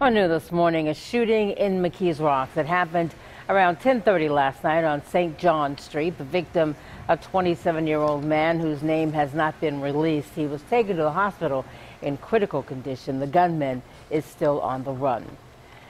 On new this morning, a shooting in McKees Rocks that happened around 10:30 last night on St. John Street. The victim, a 27-year-old man whose name has not been released. He was taken to the hospital in critical condition. The gunman is still on the run.